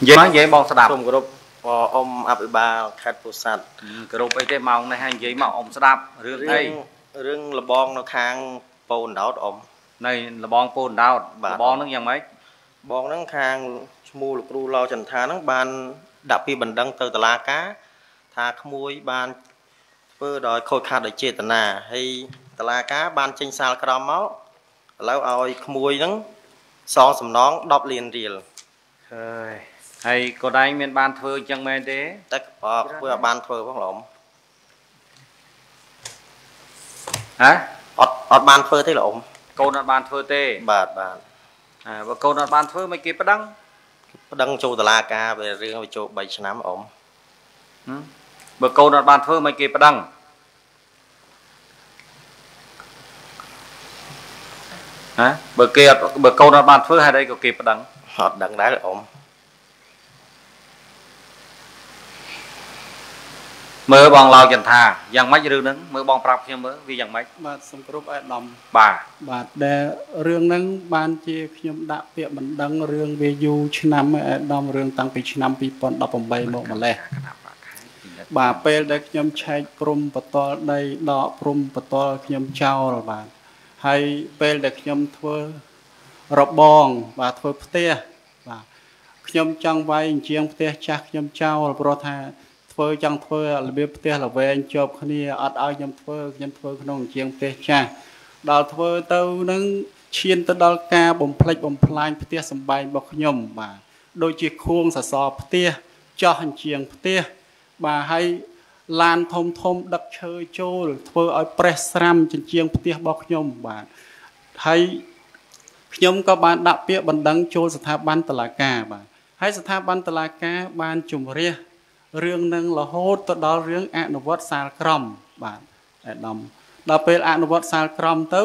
និយាយមកនិយាយបងស្ដាប់សូមគោរពអអមអភិបាលខេត្តពោធិ៍សាត់គោរពអីទេម៉ោងនេះហើយនិយាយមកអ៊ំស្ដាប់រឿងរឿងអីរឿងលបងនៅខាងពូនដោតអមនៅលបងពូនដោតបាទលបងនឹងយ៉ាងម៉េចបងហ្នឹងខាងឈ្មោះលោកគ្រូឡចន្ទថាហ្នឹងបានដាក់ពីបណ្ដឹងទៅតុលាការថាក្មួយបានធ្វើដោយខូចខាតដោយចេតនាហើយតុលាការបានចេញសាលក្រមមកឥឡូវឲ្យក្មួយហ្នឹងសងសំណង10លានរៀល ហើយហើយកូនឯងមានបានធ្វើអញ្ចឹងមែនទេតែអត់ធ្វើឲ្យបានធ្វើផងឡំហ៎អត់អត់បានធ្វើទេឡំកូនអត់បានធ្វើទេបាទបាទអើបើកូនអត់បានធ្វើមិនគេប្តឹងប្តឹងចូលតុលាការវារឿងវាចូល3ឆ្នាំអមហឹមបើកូនអត់បានធ្វើមិនគេប្តឹងហ៎បើគេអត់បើកូនអត់បានធ្វើហេតុអីក៏គេប្តឹង អត់ដឹងដែរអមមើលបងឡោចន្ទថាយ៉ាងម៉េចរឿងហ្នឹងមើលបងប្រាប់ខ្ញុំមើលវាយ៉ាងម៉េចបាទសំគ្រប់អាយដាមបាទបាទដែលរឿងហ្នឹងបានជាខ្ញុំដាក់ពាក្យបណ្ដឹងរឿងវាយូរឆ្នាំហើយអាយដាមរឿងតាំងពីឆ្នាំ2018មកម្លេះបាទពេលដែលខ្ញុំឆែកព្រំបតលដីដកព្រំបតលខ្ញុំចោលបាទហើយពេលដែលខ្ញុំធ្វើរបងបាទធ្វើផ្ទះបាទ ខ្ញុំចង់វាយអញ្ជៀងផ្ទះចាស់ខ្ញុំចោលព្រោះថាធ្វើចង់ធ្វើរបៀបផ្ទះល្វែងជាប់គ្នាអត់ឲ្យខ្ញុំធ្វើខ្ញុំធ្វើក្នុងអញ្ជៀងផ្ទះចាស់ដល់ធ្វើទៅនឹងឈានទៅដល់ការបំផ្លិចបំផ្លាញផ្ទះសម្បែងរបស់ខ្ញុំបាទដូចជាខួងសសរផ្ទះចោះអញ្ជៀងផ្ទះបាទហើយឡានធំធំដឹកឈើចូលធ្វើឲ្យប្រេះស្រាំជញ្ជាំងផ្ទះរបស់ខ្ញុំបាទហើយខ្ញុំក៏បានដាក់ពាក្យបណ្ដឹងចូលស្ថាប័នតុលាការបាទ ហើយស្ថាប័នតុលាការបានជំរះរឿងនឹងរហូតទៅដល់រឿងអនុវត្តសាលក្រមបាទអាដាមដល់ពេលអនុវត្តសាលក្រមទៅ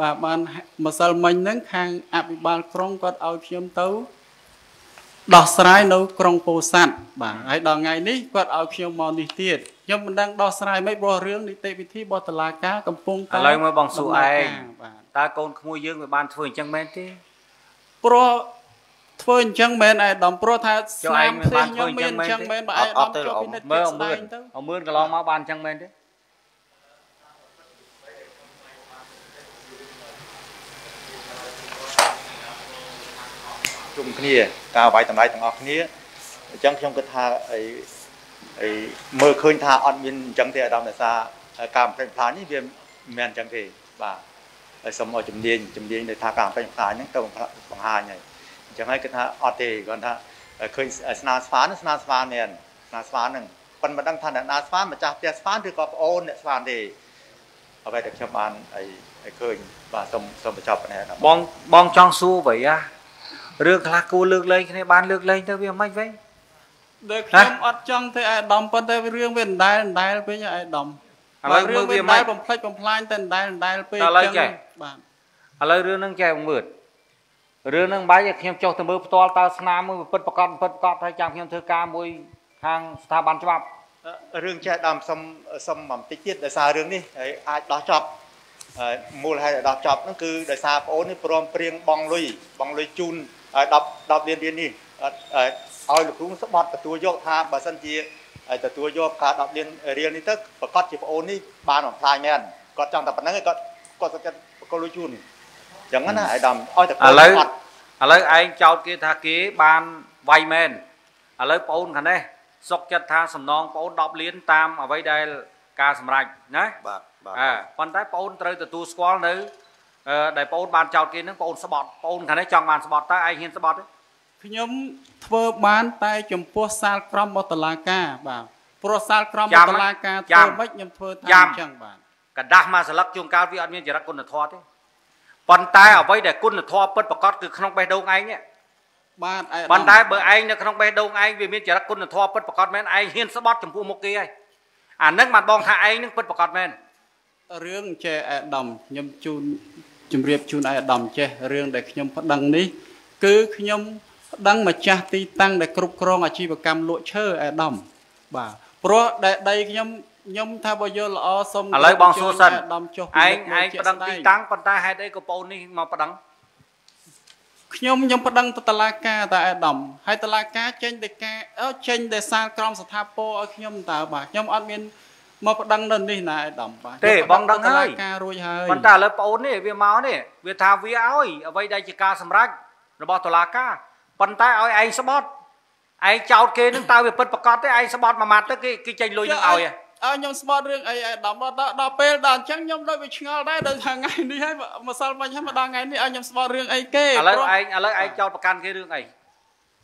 បាទបានម្សិលមិញហ្នឹងខាងអភិបាលក្រុងគាត់ឲ្យខ្ញុំទៅដោះស្រាយនៅក្រុងពោធិ៍សាត់បាទហើយដល់ថ្ងៃនេះគាត់ឲ្យខ្ញុំមកនេះទៀតខ្ញុំមិនដឹងដោះស្រាយមិនព្រោះរឿងនីតិវិធីរបស់តុលាការកំពុងឥឡូវមើលបងសួរឯងដំណើរការបាទតើកូនក្មួយយើងវាបានធ្វើអញ្ចឹងមែនទេព្រោះ ធ្វើអញ្ចឹងមែនឯកឧត្តមព្រោះថាចុះស្នាឯងមមិនផ្ទះបានខ្ញុំធ្វើមានអអញ្ញ្ចឹចឹងងមែមែននទេបើឯកឧត្តមជាប់ពិនិត្យមើលជាអក់មឿស្ដែនងទៅអមឿនកន្លងមកបានអញ្ចឹងមែនទេជុំគ្នាការវាយតម្លៃទាំងអស់គ្នាអញ្ចឹងខ្ញុំគិតថាអីអីមើលឃើញថាអត់មានអញ្ចឹងទេអាដាមដោយសារការបំផ្លិចបំផ្លាញនេះវាមិនមែនអញ្ចឹងទេបាទហើយសូមឲ្យជំនាញជំនាញដែលថាការបំផ្លិចបំផ្លាញហ្នឹងទៅបង្ហាញហើយអញ្ចឹងហើយគិតថាអត់ទេគាត់ថាឃើញស្នាស្វាហ្នឹងស្នាស្វាមែនស្នាស្វាហ្នឹងប៉ុន្តែមិនដឹងថាអ្នកណាស្វាម្ចាស់ផ្ទះស្វាឬក៏ប្អូនអ្នកស្វាទេអ្វីដែលខ្ញុំបានអីឲ្យឃើញបាទសូមសូមបញ្ចប់ប៉ុណ្ណេះអាដាមបងបងចង់សួរអ្វីអារឿងខ្លះគួរលើកលែងគ្នាបានលើកលែងទៅវាមិនវិញដែលខ្ញុំអត់ចង់ទេឯកឧត្តមប៉ុន្តែរឿងវាដដែលដដែលពេកឯកឧត្តមឥឡូវមើលវាដមិនដែលបំផ្លិចបំផ្លាញតែដដែលដដែលពេកឥឡូវចេះបាទឥឡូវរឿងហ្នឹងចែកមើល រឿងហ្នឹងបាច់ឲ្យខ្ញុំចុះទៅមើលផ្ទាល់តើស្នាមមើលពិតប្រកបពិតប្រកបហើយចាំខ្ញុំធ្វើការមួយខាងស្ថាប័នច្បាប់រឿងចេះដើមសុំសុំបន្តិចទៀតដោយសាររឿងនេះហើយអាចដោះចប់ហើយមូលហេតុឲ្យដោះចប់ហ្នឹងគឺដោយសារប្អូននេះព្រមព្រៀងបងលុយបងលុយជូនឲ្យ10 10លានរៀលនេះអត់ឲ្យលោកគ្រូស្បត់ទទួលយកថាបើសិនជាឲ្យទទួលយកការ10លានរៀលនេះទៅប្រកាសជាប្អូននេះបានបំផ្លាញមែនគាត់ចង់តែប៉ុណ្្នឹងឯងគាត់គាត់សុខចិត្តបកលុយជូនអញ្ចឹងណាអាយដាមឲ្យតែ ឥឡូវ គាត់ ឥឡូវឯងចោតគេថាគេបានវាយមែនឥឡូវប្អូនខាងនេះសុកចិត្តថាសំណងប្អូន10លានតាមអ្វីដែលការសម្រេចណា បាទបាទ អើប៉ុន្តែប្អូនត្រូវទទួលស្គាល់នៅអឺដែលប្អូនបានចោតគេហ្នឹងប្អូនស្បត់ប្អូនខាងនេះចង់បានស្បត់តើឯងហ៊ានស្បត់ទេ ខ្ញុំធ្វើបានតែចំពោះសាលក្រមរបស់តុលាការបាទព្រោះសាលក្រមរបស់តុលាការធ្វើមិនខ្ញុំធ្វើតាមអញ្ចឹងបាទ กระดาษមកស្លឹកជួនកាលវាអត់មានចរិតគុណធម៌ទេ ប៉ុន្តែអ្វីដែលគុណធម៌ពិតប្រកបគឺក្នុងបេះដូងឯងនេះបាទឯកឧត្តមប៉ុន្តែបើឯងនៅក្នុងបេះដូងឯងវាមានចរិតគុណធម៌ពិតប្រកបមែនឯងហ៊ានស្បត់ចំពោះមុខគេហើយអានឹងបានបងថាឯងនឹងពិតប្រកបមែនរឿងចេះអាដាមខ្ញុំជូនជម្រាបជូនអាដាមចេះរឿងដែលខ្ញុំប្តឹងនេះគឺខ្ញុំប្តឹងម្ចាស់ទីតាំងដែលគ្រប់គ្រងអាជីវកម្មលក់ឈើអាដាមបាទព្រោះដែលដីខ្ញុំ ខ្ញុំថាបើយល់ល្អសូមឥឡូវបងសួរសិនអាដាមចុះឯងឯងប្តឹងទីតាំងប៉ុន្តែហេតុអីក៏ប្អូននេះមកប្តឹងខខ្ញុំខ្ញុំប្តឹងទៅតុលាការតាអាដាមហើយតុលាការចេញតែការអឺចេញតែសារក្រមស្ថាពរឲ្យខ្ញុំតើបាទខ្ញុំអត់មានមកប្តឹងនៅនេះណាអាដាមបាទទេខ្ញុំបងដឹងតុហើលាយការរួចហើយប៉ុន្តែឥឡូវប្អូននេះវាមកនេះវាថាវាឲ្យអ្វីដែលជាការសម្រេចរបស់តុលាការប៉ុន្តែឲ្យឯងស្បត់ឯងចោតគេនឹងតើវាពិតប្រកបទេឯងស្បត់មួយម៉ាត់ទៅគេគេចេញលុយនឹងឲ្យហ៎ ឲ្យខ្ញុំស្បត់រឿងអីអាដាមដល់ដល់ពេលដល់អញ្ចឹងខ្ញុំដូចវាឆ្ងល់ដែរដល់ថាថ្ងៃនេះហើយម្សិលមិញហើយមកដល់ថ្ងៃនេះឲ្យខ្ញុំស្បត់រឿងអីគេឥឡូវព្រោះឯងឥឡូវឯងចោតប្រកាន់គេរឿងអី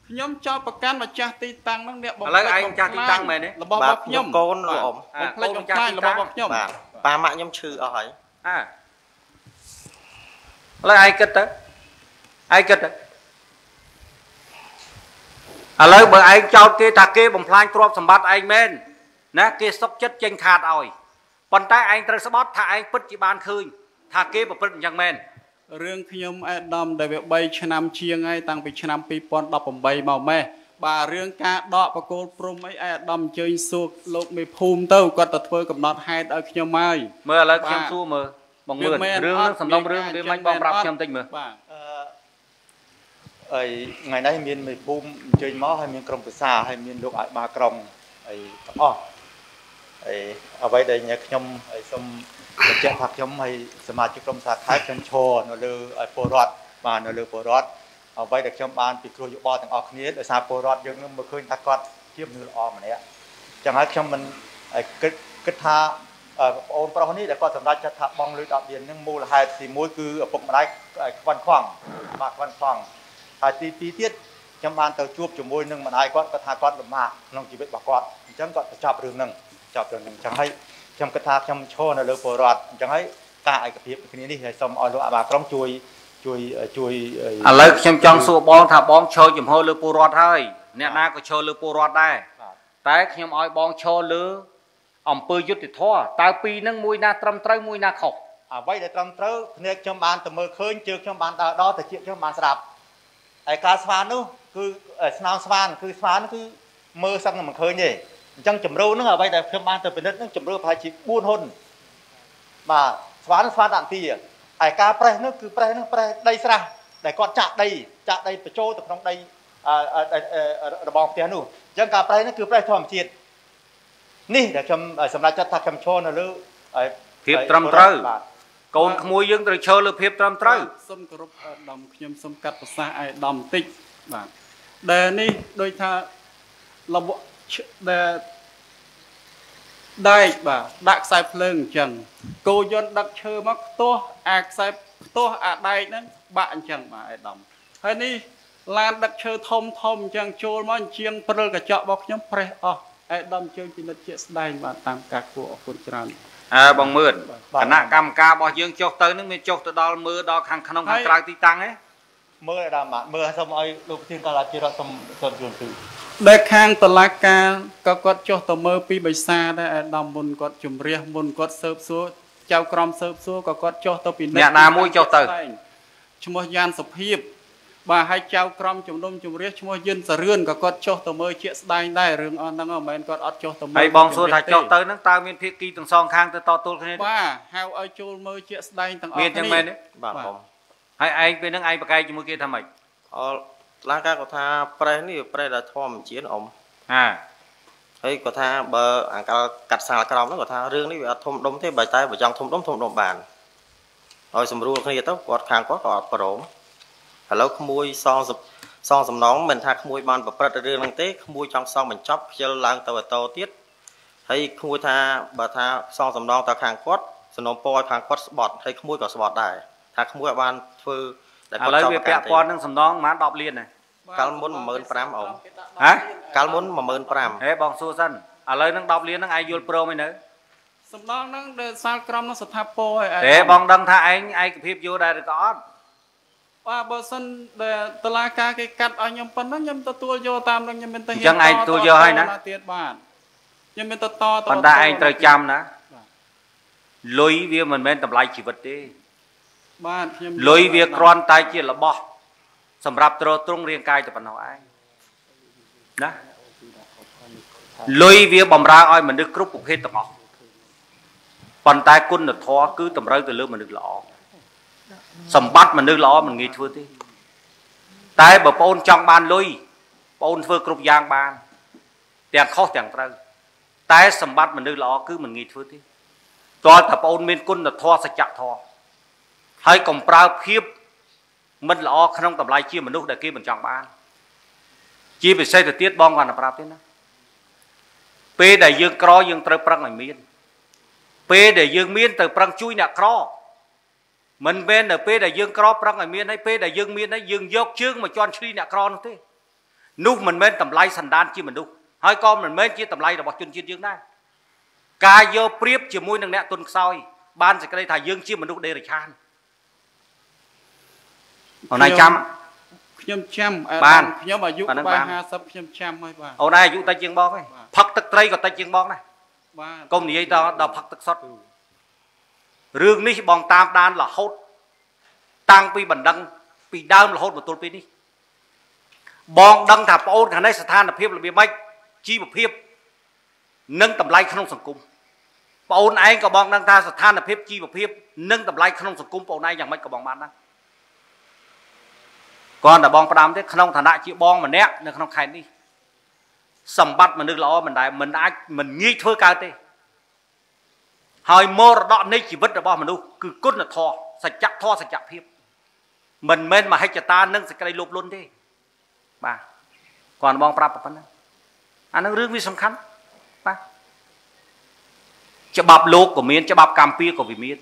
ខ្ញុំចោទប្រកាន់ម្ចាស់ទីតាំងហ្នឹងអ្នកបំឥឡូវឯងម្ចាស់ទីតាំងមែនទេរបស់បាទរបស់ខ្ញុំកូនលោកអ៊ំបំផ្លិចបំផ្លាញរបស់របស់ខ្ញុំបាទប៉ាម៉ាក់ខ្ញុំឈឺអស់ហើយអើឥឡូវឯងគិតទៅឯងគិតទៅឥឡូវបើឯងចោតគេថាគេបំផ្លាញទ្រព្យសម្បត្តិឯងមែន ណាគេសុកចិត្តចេញខាតឲ្យប៉ុន្តែឯងត្រូវស្បត់ថាឯងពិតជាបានឃើញថាគេប្រព្រឹត្តអញ្ចឹងមែនរឿងខ្ញុំអេដាមដែលវា3ឆ្នាំជាងហើយតាំងពីឆ្នាំ2018មកម៉េះបាទរឿងការដកបកគោលព្រំអីអេដាមអញ្ជើញសួរលោកមេភូមិទៅគាត់ទៅធ្វើកំណត់ហេតុឲ្យខ្ញុំហើយមើលឥឡូវខ្ញុំបាទសួរមើលបងមើលវាមែនរឿងអហ្នឹងត់សំណុំរឿងវាវាការមិនបងប្រាប់អត់ខ្ញុំតិចមើលបាទអឺអីថ្ងៃនេះមានមេភូមិអញ្ជើញមកហើយមានក្រុមប្រឹក្សាហើយមានលោកអាចបាក្រុងអីទាំងអស់ អីអ្វីដែលញ៉ែខ្ញុំហើយសូមបញ្ជាក់ថាខ្ញុំហើយសមាជិកក្រុមសាខេត្តខ្ញុំឈរនៅលើឲ្យពលរដ្ឋបាទនៅលើពលរដ្ឋអ្វីដែលខ្ញុំបានពិគ្រោះយោបល់ទាំងអស់គ្នាដោយសារពលរដ្ឋយើងនឹងមើលឃើញថាគាត់ជាមនុស្សល្អម្នាក់ចឹងហើយខ្ញុំមិនគិតគិតថាបងអូនប្រុសនេះដែលគាត់សម្រេចចិត្តថាបងលុយ10លានហ្នឹងមូលហេតុទី1គឺឪពុកម្ដាយខ្វាន់ខ្វងបាទខ្វាន់ខ្វងហើយទី2ទៀតខ្ញុំបានទៅជួបជាមួយនឹងម្ដាយគាត់គាត់ថាគាត់លំបាកក្នុងជីវិតរបស់គាត់អញ្ចឹងគាត់ទៅចាប់រឿងហ្នឹង ចាប់រឿងហ្នឹងអញ្ចឹងហើយខ្ញុំគិតថាខ្ញុំឈរនៅលើពលរដ្ឋអញ្ចឹងហើយការឯកភាពគ្នានេះហើយសូមឲ្យលោកអាបាក្រុមជួយជួយជួយឥឡូវខ្ញុំចង់សួរបងថាបងឈរជំហរលើពលរដ្ឋហើយអ្នកណាក៏ឈរលើពលរដ្ឋដែរបាទតែខ្ញុំឲ្យបងឈរលើអង្គើយុទ្ធធរតើពីរហ្នឹងមួយណាត្រឹមត្រូវមួយណាខុសអ្វីដែលត្រឹមត្រូវភ្នែកខ្ញុំបានទៅមើលឃើញជើងខ្ញុំបានដើរដល់តែជាខ្ញុំបានស្ដាប់ហើយការស្វាននោះគឺស្នងស្វានគឺស្វានគឺមើលសឹងតែមិនឃើញទេ អញ្ចឹងជំរូហ្នឹងអ្វីដែលខ្ញុំបានទៅពិនិត្យហ្នឹងជំរូប្រហែលជា4ហ៊ុនបាទស្វានស្វានដាក់ទីហើយការប្រេះនោះគឺប្រេះនោះប្រេះដីស្រះដែលគាត់ចាក់ដីចាក់ដីបញ្ចូលទៅក្នុងដីអឺអឺរបងផ្ទះនោះអញ្ចឹងការប្រេះនោះគឺប្រេះធម្មជាតិនេះដែលខ្ញុំសម្រាប់ចាត់ថាខ្ញុំឈរនៅលើហើយភាពត្រឹមត្រូវបាទកូនក្មួយយើងត្រូវឈរលើភាពត្រឹមត្រូវសូមគោរពអាដាមខ្ញុំសូមកាត់ប្រសាសន៍អាដាមបន្តិចបាទដែលនេះដូចថាលបឈ ដែលដែកបាទដាក់ខ្សែភ្លើងអញ្ចឹងគោយន្តដឹកឈើមកខ្ទាស់អាខ្សែខ្ទាស់អាដែកហ្នឹងបាក់អញ្ចឹងបាទអាដាមហើយនេះឡានដឹកឈើធំធំអញ្ចឹងចូលមកអញ្ជាងព្រិលកញ្ចក់របស់ខ្ញុំប្រេះអស់អាដាមជើងពិនិត្យជាក់ស្ដែងបាទតាមការគួរអរគុណច្រើនអើបងមឿនគណៈកម្មការរបស់យើងចុះទៅនឹងមានចុះទៅដល់មើលដល់ខាងក្នុងខាងក្រៅទីតាំងទេមើលឲ្យដល់បាទមើលឲ្យសូមឲ្យលោកប្រធានកាលាភិរដ្ឋសូមសូមជូនទិ ដែលខាងតឡាការក៏គាត់ចុះទៅមើលពីបិសាដែរអាដាមមុនគាត់ជំរះមុនគាត់ស៊ើបសួរចៅក្រមស៊ើបសួរក៏គាត់ចុះទៅពីអ្នកណាមួយចុះទៅឈ្មោះយ៉ានសុភាពបាទហើយចៅក្រមជំនុំជម្រះឈ្មោះយិនសរឿនក៏គាត់ចុះទៅមើលជាក់ស្ដែងដែររឿងអស់ហ្នឹងមិនមែនគាត់អត់ចុះទៅមើលហើយបងសួរថាចុះទេទៅនឹងតើមានភាគីទាំងសងខាងទៅតទល់គ្នាទេបាទហៅឲ្យចូលមើលជាក់ស្ដែងទាំងអស់មានចឹងមែនទេបាទបាទអ៊ំហើយឯងពេលហ្នឹងឯងប្រកែកជាមួយគេថាម៉េចអល់ តឡាការគាត់ថាប្រេះនេះវាប្រេះដល់ធម្មជាតិអ៊ំហាហើយគាត់ថាបើអង្កលកាត់សាលក្រមហ្នឹងគាត់ថារឿងនេះវាអត់ធំដុំទេបើតែបើចង់ធំដុំធំដុំបានហើយសម្រួលគ្នាទៅគាត់ខាងគាត់ក៏អត់ប្រមឥឡូវក្មួយសងសំសងសំណងមិនថាក្មួយបានប្រព្រឹត្តរឿងហ្នឹងទេក្មួយចង់សងបញ្ចប់ខ្ជិលឡើងទៅអតោទៀតហើយក្មួយថាបើថាសងសំណងទៅខាងគាត់សំណងពរឲ្យខាងគាត់ស្បត់ហើយក្មួយក៏ស្បត់ដែរថាក្មួយឲ្យបានធ្វើដែល ឥគាត់ឡូវចង់វាប្រកាពាសក់ព័ន្ធនឹងសំណងប្រហែល10លានណាកាលមុន15000អ៊ំហ៎កាលមុន15000ហេបងសួរសិនឥឡូវហ្នឹង10លានហ្នឹងឯងយល់ព្រមឯនៅសំដងហ្នឹងដែលសាលក្រមហ្នឹងស្ថាពរឲ្យអាទេដាមបងដឹងថាឯងឯកភាពយល់ដែរឬក៏អត់បាទបើសិនដែលតឡាការគេកាត់ឲ្យខ្ញុំប៉ុណ្ណឹងខ្ញុំទទួលយកតាមនឹងខ្ញុំមានតែអញ្ចឹងឯងទទួលយកហើយណាទៀតបាទខ្ញុំមានតែតតប៉ុន្តែឯងត្រូវចាំណាបាទលុយវាមិនមែនតម្លៃជីវិតទេ បាទខ្ញុំលុយវាគ្រាន់តែជារបស់សម្រាប់ទ្រទ្រង់រាងកាយតែប៉ុណ្ណោះឯងណាលុយវាបំរើឲ្យមនុស្សគ្រប់ប្រភេទទាំងអស់ប៉ុន្តែគុណធម៌គឺតម្រូវទៅលើមនុស្សល្អសម្បត្តិមនុស្សល្អមិនងាយធ្វើទេតែបើបងអូនចង់បានលុយបងអូនធ្វើគ្រប់យ៉ាងបានទាំងខុសទាំងត្រូវតែសម្បត្តិមនុស្សល្អគឺមិនងាយធ្វើទេតើតែបងអូនមានគុណធម៌សច្ចធម៌ ហើយកុំប្រើភាពមិនល្អក្នុងតម្លៃជាមនុស្សដែលគេមិនចង់បានជាពិសេសទៅទៀតបងគាត់ទៅប្រាប់ទេណាពេលដែលយើងក្រយើងត្រូវប្រឹងឲ្យមាន ពេលដែលយើងមានទៅប្រឹងជួយអ្នកក្រមិនមែននៅពេលដែលយើងក្រប្រឹងឲ្យមានហើយពេលដែលយើងមានហើយយើងយកជើងមកជន់ឈ្លីអ្នកក្រនោះទេនោះមិនមែនតម្លៃសន្តានជាមនុស្សហើយក៏មិនមែនជាតម្លៃរបស់ជនជាតិយើងដែរការយកប្រៀបជាមួយនឹងអ្នកទុនខ្សោយបានសេចក្តីថាយើងជាមនុស្សដេរឆាន អូនឯងចាំខ្ញុំចាំបានខ្ញុំអាយុក្បែរ50ខ្ញុំចាំហើយបាទអូនឯងអាយុតិចជាងបងហើយផឹកទឹកត្រីក៏តិចជាងបងដែរបាទកុំនិយាយដល់ដល់ផឹកទឹកសុទ្ធរឿងនេះបងតាមដានរហូតតាំងពីបណ្ដឹងពីដើមរហូតមកទល់ពេលនេះបងដឹងថាប្អូនខាងនេះស្ថានភាពរបៀបម៉េចជីវភាពនិងតម្លៃក្នុងសង្គមប្អូនឯងក៏បងដឹងថាស្ថានភាពជីវភាពនិងតម្លៃក្នុងសង្គមប្អូនឯងយ៉ាងម៉េចក៏បងបានដែរ គាត់តែបងផ្ដាំទេក្នុងឋានៈជាបងម្នាក់នៅក្នុងខេត្តនេះសម្បត្តិមនុស្សល្អមិនដែលមិនអាចមិនងាយធ្វើកើតទេហើយមរតកនៃជីវិតរបស់មនុស្សគឺគុណធម៌សច្ចធម៌សច្ចភាពមិនមែនមហិច្ឆតានិងសេចក្តីលោភលន់ទេបាទគាត់បងប្រាប់ប៉ុណ្ណឹងអានឹងរឿងវាសំខាន់បាទច្បាប់លោកក៏មានច្បាប់កម្ពុជាក៏វាមាន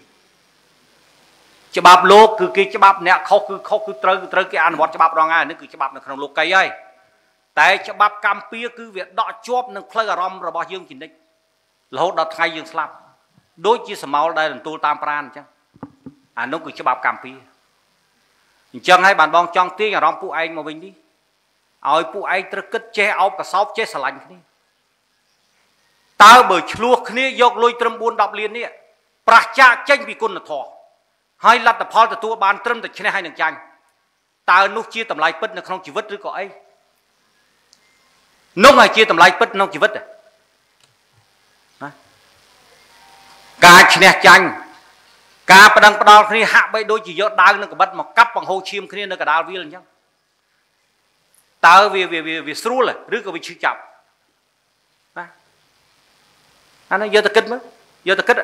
ច្បាប់លោកគឺគេច្បាប់អ្នកខុសគឺខុសគឺត្រូវគឺត្រូវគេអនុវត្តច្បាប់រងហើយនេះគឺច្បាប់នៅក្នុងលោកីហើយតែច្បាប់កម្ពុជាគឺវាដកជាប់នឹងផ្លូវអារម្មណ៍របស់យើងជានិច្ចរហូតដល់ថ្ងៃយើងស្លាប់ដូចជាសមោលដែលរំទូលតាមប្រានអញ្ចឹងអានោះគឺច្បាប់កម្ពុជាអញ្ចឹងហើយបានបងចង់ទាញអារម្មណ៍ពួកឯងមកវិញនេះឲ្យពួកឯងត្រូវគិតចេះអោបកសោបចេះស្រឡាញ់គ្នាតើបើឆ្លោះគ្នាយកលុយត្រឹម4 10លាននេះប្រះចាកចេញពីគុណធម៌ ហើយលទ្ធផលទទួលបានត្រឹមតែឈ្នះហើយនឹងចាញ់តើនោះជាតម្លៃពិតនៅក្នុងជីវិតឬក៏អីនោះហើយជាតម្លៃពិតក្នុងជីវិតណាការឈ្នះចាញ់ការប្តឹងផ្ដាល់គ្នាហាក់បីដូចជាយកដាវនិងកបិតមកកាប់បង្ហូរឈាមគ្នានៅកដាលវាលអញ្ចឹងតើវាវាវាស្រួលឬក៏វាឈឺចាប់ណាអានោះយកទៅគិតមើលយកទៅគិត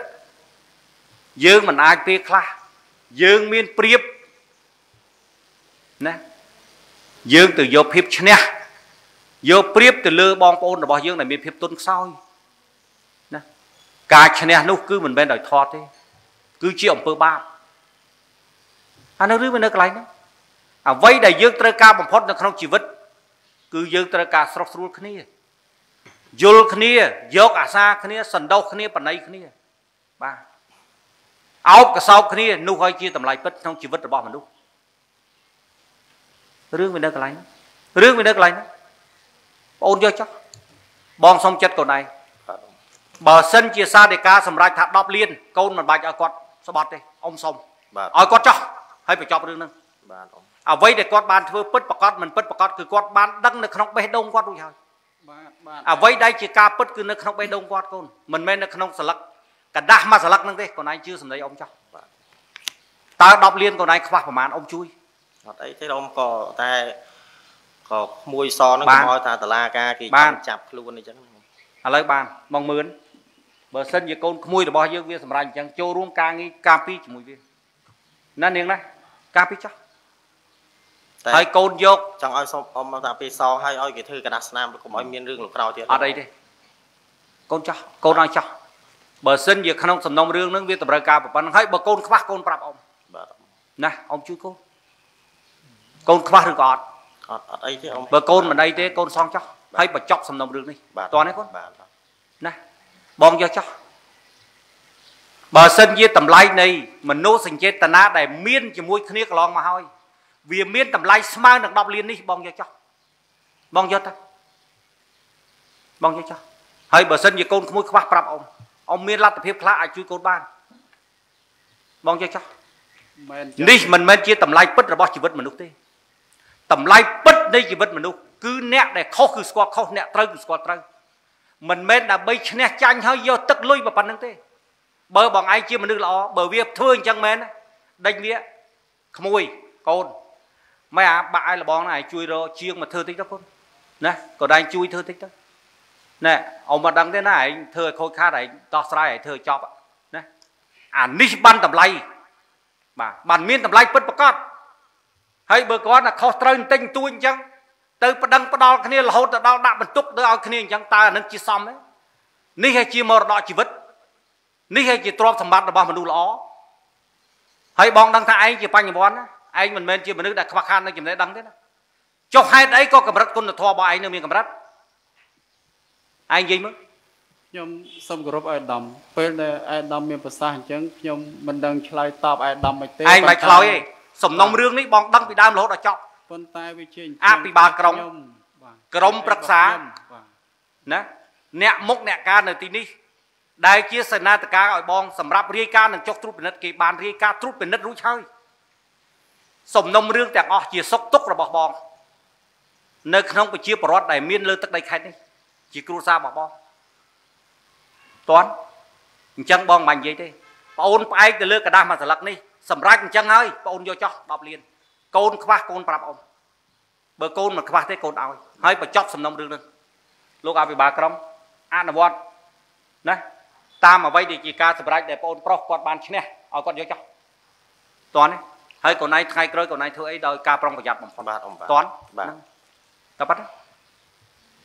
យើងមិនអាចពេលខ្លះ យើងមានព្រៀបណាយើងទៅយកភាពឈ្នះយកព្រៀបទៅលើបងប្អូនរបស់យើងដែលមានភាពទុនខ្សោយណាការឈ្នះនោះគឺមិនមែនដោយថតទេ គឺជាអំពើបាបអានោះឬវានៅកន្លែងហ្នឹងអ្វីដែលយើងត្រូវការបំផុតនៅក្នុងជីវិត គឺយើងត្រូវការស្រស់ស្រួលគ្នាយល់គ្នាយកអាសាគ្នាសន្តោសគ្នាបណៃគ្នាបាទ អោបកសោបគ្នានោះហើយជាតម្លៃពិតក្នុងជីវិតរបស់មនុស្សរឿងវានៅកន្លែងរឿងវានៅកន្លែងបងអូនយកចុះបងសុំចិត្តកូនឯងបើសិនជាសាធិការសម្រាប់ថា10លានកូនមិនបាច់ឲ្យគាត់ស្បត់ទេអ៊ំសុំឲ្យគាត់ចោះហើយបញ្ចប់រឿងហ្នឹងបាទអ៊ំអ្វីដែលគាត់បានធ្វើពិតប្រកបមិនពិតប្រកបគឺគាត់បានដឹងនៅក្នុងបេះដូងគាត់រួចហើយបាទបាទអ្វីដែលជាការពិតគឺនៅក្នុងបេះដូងគាត់កូនមិនមែននៅក្នុងស្លឹក กระดาษមួយស្លឹកហ្នឹងទេកូនឯងជឿសម្ដីអ៊ំចោះតើ10លានកូនឯងខ្វះប្រមាណអ៊ំជួយអត់អីទេអ៊ំក៏តែក៏ក្មួយសហ្នឹងក៏ឲ្យតាតឡាការគេចាប់ខ្លួនអញ្ចឹងឥឡូវបានមកមឿនបើសិនជាកូនក្មួយរបស់យើងវាសម្រាប់អញ្ចឹងចូលរួមការងារការពីជាមួយវាណានាងណាការពីចោះហើយកូនយកចង់ឲ្យសុំអ៊ំថាពេលសឲ្យឲ្យគេធ្វើกระดาษស្នាមកុំឲ្យមានរឿងលោកក្រោយទៀតអត់អីទេកូនចោះកូនឲ្យចោះ បើសិនជាក្នុងសំណុំរឿងហ្នឹងវាតម្រូវការប្រព័ន្ធហើយបើកូនខ្វះកូនប្រាប់អ៊ំបាទណាអ៊ំជួយកូនកូនខ្វះឬក៏អត់អត់អត់អីទេអ៊ំបើកូនមិនអីទេកូនសងចោះហើយបញ្ចប់សំណុំរឿងនេះតើនេះកូនបាទណាបងយកចោះបើសិនជាតម្លៃនៃមនោសញ្ចេតនាដែលមានជាមួយគ្នាកន្លងមកហើយវាមានតម្លៃស្មើនឹង10លាននេះបងយកចោះបងយកទៅបងយកចោះហើយបើសិនជាកូនក្មួយខ្វះប្រាប់អ៊ំ អ៊ំមានលទ្ធភាពខ្លះអាចជួយកូនបានបងយកចោះមែននេះមិនមែនជាតម្លៃពិតរបស់ជីវិតមនុស្សទេតម្លៃពិតនៃជីវិតមនុស្សគឺអ្នកដែលខុសគឺស្គាល់ខុសអ្នកត្រូវគឺស្គាល់ត្រូវមិនមែនដើម្បីឈ្នះចាញ់ហើយយកទឹកលុយប៉ុណ្្នឹងទេបើបងឯងជាមនុស្សល្អបើវាធ្វើអញ្ចឹងមែនដេញវាក្មួយកូនមិនអាបាក់ឲ្យលបងណាឲ្យជួយរកជាងមកធ្វើតិចទៅពុនណាក៏ដែរជួយធ្វើតិចទៅ ណែអ៊ំមកដឹងទេណាឯងធ្វើឲ្យខូចខាតឯងដោះស្រាយឲ្យធ្វើចប់ណាអានេះបានតម្លៃបាទបានមានតម្លៃពិតប្រាកដហើយបើគាត់ណាខុសត្រូវបន្តិចបន្តួចអញ្ចឹងទៅប្តឹងផ្ដាល់គ្នារហូតទៅដល់ដាក់បន្ទុកទៅឲ្យគ្នាអញ្ចឹងតើអានឹងជាសមទេនេះឯជាមរតកជីវិតនេះឯជាទ្រព្យសម្បត្តិរបស់មនុស្សល្អហើយបងដឹងថាឯងជាបញ្ញវន្តណាឯងមិនមែនជាមនុស្សដែលខ្វះខាតនៅចំណេះដឹងទេណាចុះហេតុអីក៏កម្រិតគុណធម៌របស់ឯងនៅមានកម្រិត ឯងនិយាយមើលខ្ញុំសូមគោរពអាយដាមពេលដែលអាយដាមមានប្រសាសន៍អញ្ចឹងខ្ញុំមិនដឹងឆ្លើយតបអាយដាមមិនទេឯងមិនឆ្លើយទេសំណុំរឿងនេះបងដឹងពីដើមរហូតដល់ចប់ប៉ុន្តែវាជាអភិបាលក្រុងក្រុមប្រឹក្សាណាអ្នកមុខអ្នកការនៅទីនេះដែលជាសេនាធិការឲ្យបងសម្រាប់រាយការណ៍នឹងចុះត្រួតពិនិត្យគេបានរាយការណ៍ត្រួតពិនិត្យរួចហើយសំណុំរឿងទាំងអស់ជាសុខទុក្ខរបស់បង នៅក្នុងប្រជាពលរដ្ឋដែលមានលើទឹកដីខេត្តនេះ ជាគ្រួសាររបស់បងតន់អញ្ចឹងបងមិននិយាយទេប្អូនផ្អែកទៅលើกระดาษមួយស្លឹកនេះសម្រាប់អញ្ចឹងហើយប្អូនយកចោះ10លានកូនខ្វះកូនប្រាប់អ៊ំបើកូនមិនខ្វះទេកូនឲ្យហើយបញ្ចប់សំណុំរឿងនេះលោកអភិបាលក្រុងអនុវត្តណាតាមអ្វីដែលជាការសម្រេចដែលបងប្រុសគាត់បានឈ្នះឲ្យគាត់យកចោះតន់ទេហើយកូនឯងថ្ងៃក្រោយកូនឯងធ្វើអីដោយការប្រុងប្រយ័ត្នបំផុតបាទអ៊ំបាទតន់បាទតែប៉ាត់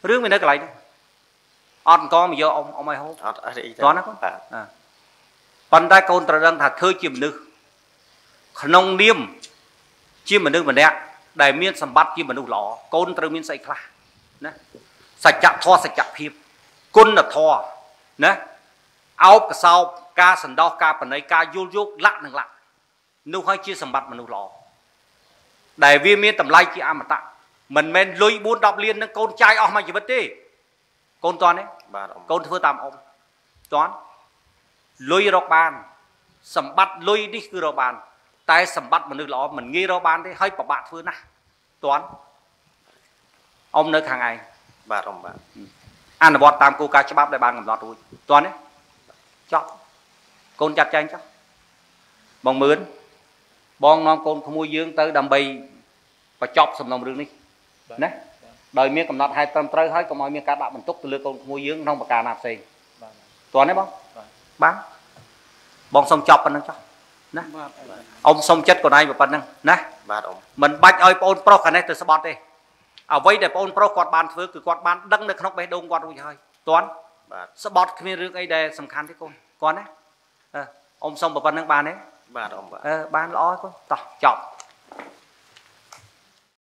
រឿងវានៅកន្លែងនេះ អត់អង្គមកយកអ៊ំអ៊ំឲ្យហូបអត់អីទេតន់ណាកូនបាទប៉ុន្តែកូនត្រូវដឹងថាធ្វើជាមនុស្សក្នុងនាមជាមនុស្សម្នាក់ដែលមានសម្បត្តិជាមនុស្សល្អកូនត្រូវមានស្អីខ្លះណាសច្ចធម៌សច្ចភាពគុណធម៌ណាអោបកសោបការសន្តោសការបណៃការយល់យោគលក្ខនឹងលក្ខនោះហើយជាសម្បត្តិមនុស្សល្អដែលវាមានតម្លៃជាអមតៈមិនមែនលុយ4 10លាននឹងកូនចាយអស់មួយជីវិតទេ កូនតន់ទេបាទកូនធ្វើតាមអ៊ំតន់លុយរកបាន សម្បត្តិលុយនេះគឺរកបាន តែសម្បត្តិមនុស្សល្អមិនងាយរកបានទេហើយពិបាកធ្វើណាស់តន់អ៊ំនៅខាងឯងបាទអ៊ំបាទអនុវត្តតាមគោលការណ៍ច្បាប់ដែលបានកំណត់រួចតន់ទេចប់កូនចាត់ចែងចុះបងមឿនបងនាំកូនក្មួយយើងទៅដើម្បីបញ្ចប់សំណុំរឿងនេះណា ដោយមានកំណត់ហេតុត្រឹមត្រូវហើយកុំឲ្យមានការដាក់បន្ទុកទៅលើកូនក្មួយយើងក្នុងប្រការណាផ្សេងបាទតើទេបងបាទបងសុំចប់ប៉ុណ្្នឹងចុះណាអ៊ំសុំចិត្តខ្លួនឯងប៉ុណ្្នឹងណាបាទអ៊ំមិនបាច់ឲ្យបងប្រុសកណេះទៅស្បត់ទេអ្វីដែលបងប្រុសគាត់បានធ្វើគឺគាត់បានដឹងនៅក្នុងបេះដូងគាត់រួចហើយតន់បាទស្បត់គ្មានរឿងអីដែលសំខាន់ទេកូនគាត់ណាអ៊ំសុំប៉ុណ្្នឹងបានទេបាទអ៊ំបាទអឺបានល្អកូនតោះចប់